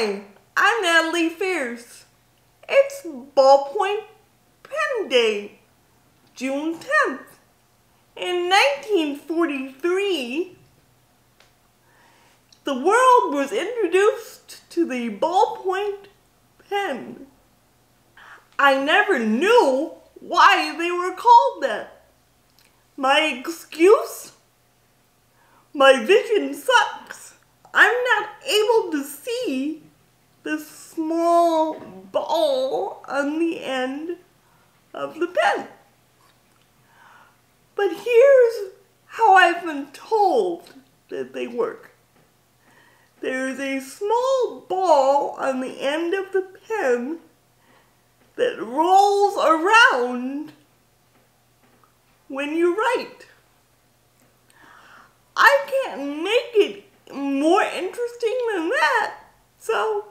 Hi, I'm Natalie Fierce. It's Ballpoint Pen Day, June 10th. In 1943, the world was introduced to the ballpoint pen. I never knew why they were called that. My excuse? My vision sucked. On the end of the pen. But here's how I've been told that they work. There's a small ball on the end of the pen that rolls around when you write. I can't make it more interesting than that. So